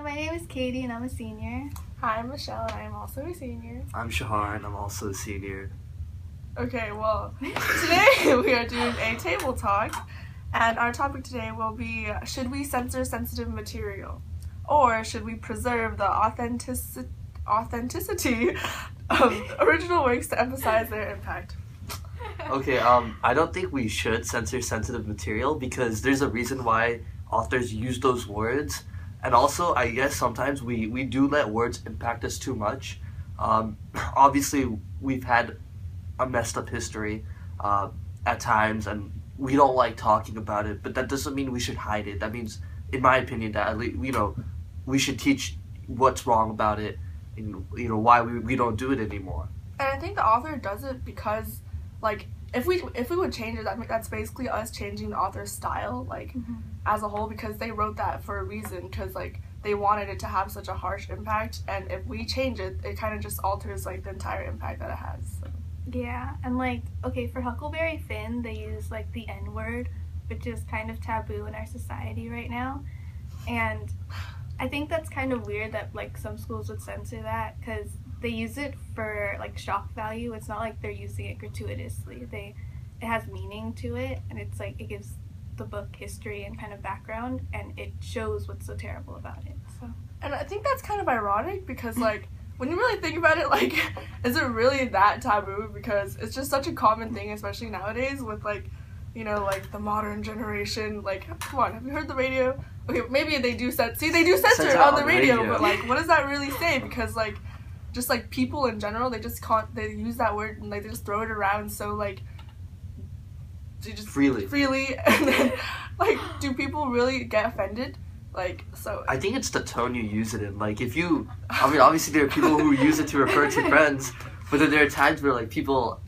Hi, my name is Katie and I'm a senior. Hi, I'm Michelle and I am also a senior. I'm Shahar and I'm also a senior. Okay, well, today we are doing a table talk, and our topic today will be should we censor sensitive material? Or should we preserve the authenticity, authenticity of original works to emphasize their impact? Okay, um, I don't think we should censor sensitive material because there's a reason why authors use those words, and also I guess sometimes we we do let words impact us too much. Um, obviously, we've had a messed up history uh, at times, and we don't like talking about it. But that doesn't mean we should hide it. That means, in my opinion, that at least you know we should teach what's wrong about it, and you know why we, we don't do it anymore. And I think the author does it because, like, if we if we would change it, that that's basically us changing the author's style, like, mm-hmm. as a whole, because they wrote that for a reason, because like they wanted it to have such a harsh impact, and if we change it, it kind of just alters like the entire impact that it has. So. Yeah, and like, okay, for Huckleberry Finn, they use like the N word, which is kind of taboo in our society right now. And I think that's kind of weird that like some schools would censor that because they use it for like shock value. It's not like they're using it gratuitously. They it has meaning to it, and it's like it gives the book history and kind of background, and it shows what's so terrible about it. So And I think that's kind of ironic because, like, when you really think about it, like, is it really that taboo? Because it's just such a common thing, especially nowadays with, like, you know, like the modern generation. Like, come on, have you heard the radio? Okay, maybe they do censor. See, they do censor Censor on on the radio, radio. but like, what does that really say? Because like, just like people in general, they just can't. They use that word and like they just throw it around so like. They just Freely. freely, and then like, do people really get offended? Like, so I think it's the tone you use it in. Like if you, I mean, obviously there are people who use it to refer to friends, but then there are times where like people,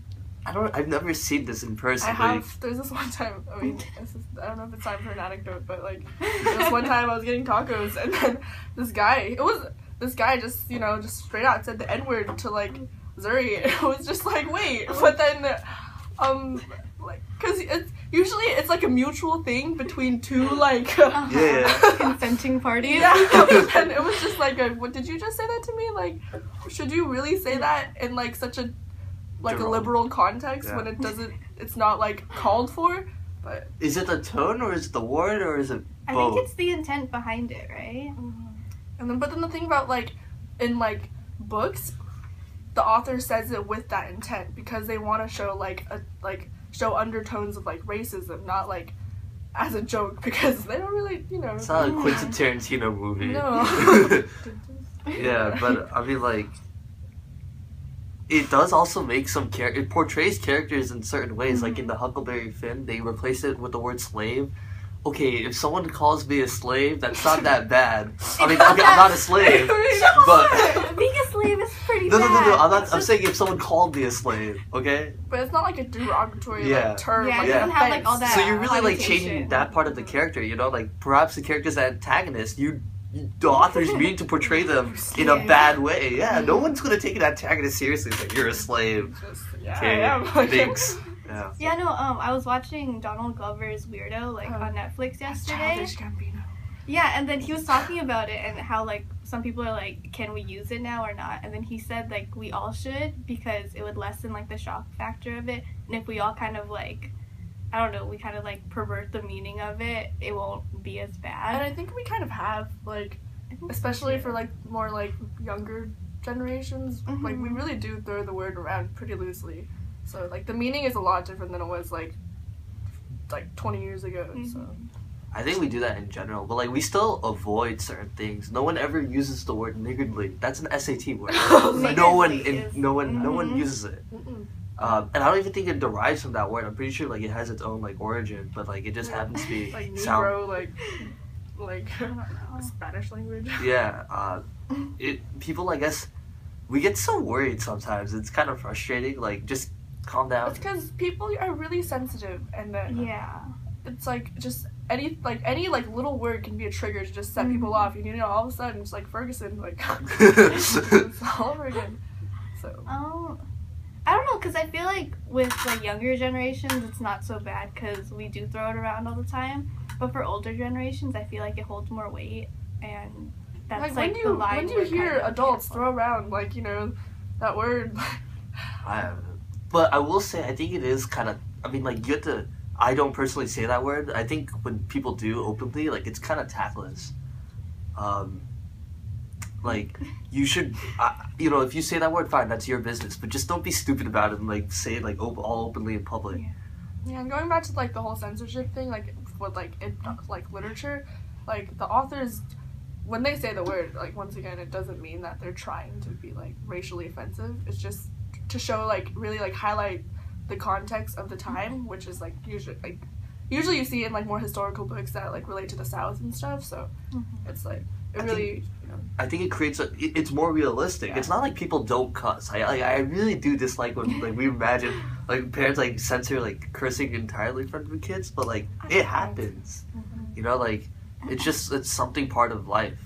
I don't, I've never seen this in person. I have. There's this one time. I mean, this is, I don't know if it's time for an anecdote, but like, this one time I was getting tacos, and then this guy. It was this guy just you know just straight out said the n word to like Zuri. It was just like wait, but then, um, like, cause it's usually it's like a mutual thing between two like. Yeah. consenting parties. Yeah, and it was just like, a, what did you just say that to me? Like, should you really say that in like such a like a liberal context Yeah. when it doesn't? It's not like called for. But Is it the tone or is it the word or is it I think it's the intent behind it, right? And then, but then the thing about like in like books, the author says it with that intent because they want to show like a like show undertones of like racism, not like as a joke because they don't really you know. It's not a Quentin Tarantino movie. No. yeah, but I mean, like, it does also make some character. It portrays characters in certain ways. Like in the Huckleberry Finn, they replace it with the word slave. Okay, if someone calls me a slave, that's not that bad. I mean, okay, I'm not a slave, but Being a slave is pretty no, no, no, no. I'm not. I'm saying if someone called me a slave, okay. But it's not like a derogatory Yeah. like, term. Yeah, like, Yeah. have like all that. So you're really like changing that part of the character, you know? Like perhaps the character's the antagonist. You, you the author's meaning to portray them in a bad way. Yeah, no mm-hmm. one's gonna take an antagonist seriously. It's like you're a slave. Just, yeah, Okay, I am. Like, thanks. Yeah. Yeah, no. Um, I was watching Donald Glover's Weirdo like Oh. on Netflix yesterday. Childish Gambino. Yeah, and then he was talking about it and how like some people are like, can we use it now or not? And then he said like we all should because it would lessen like the shock factor of it, and if we all kind of like, I don't know, we kind of like pervert the meaning of it, it won't be as bad. And bad. I think we kind of have like, especially for like more like younger generations, like we Mhm. really do throw the word around pretty loosely. So like the meaning is a lot different than it was like like 20 years ago. So Mhm. I think we do that in general, but like we still avoid certain things. No one ever uses the word niggardly. That's an SAT word. No one, in, no one, no one uses it. Um, and I don't even think it derives from that word. I'm pretty sure like it has its own like origin, but like it just happens to be like sound. Negro, like like I don't know. Spanish language. Yeah, uh, it people I guess we get so worried sometimes. It's kind of frustrating. Like just calm down. It's because people are really sensitive, and then Yeah. it's like just any like any like little word can be a trigger to just set people Mhm. off. You know, all of a sudden it's like Ferguson, like it's all over again. So Um, I don't know, cause I feel like with like younger generations, it's not so bad, cause we do throw it around all the time. But for older generations, I feel like it holds more weight, and that's like, like, when do you when do you hear kind of adults careful. throw around like you know that word? I haven't. But I will say, I think it is kind of. I mean, like you have to. I don't personally say that word. I think when people do openly, like it's kind of tactless. Um, like you should, uh, you know, if you say that word, fine, that's your business. But just don't be stupid about it and like say it like op- all openly in public. Yeah. And going back to like the whole censorship thing, like with like in like literature, like the authors, when they say the word, like once again, it doesn't mean that they're trying to be like racially offensive. It's just to show like really like highlight the context of the time, which is like usually like usually you see in like more historical books that like relate to the South and stuff. So Mhm. it's like it I really you know I think it creates a. It, it's more realistic. Yeah. It's not like people don't cuss. I like, I really do dislike when like we imagine like parents like censor like cursing entirely in front of the kids, but like it happens. Mhm. You know, like it's just it's something part of life.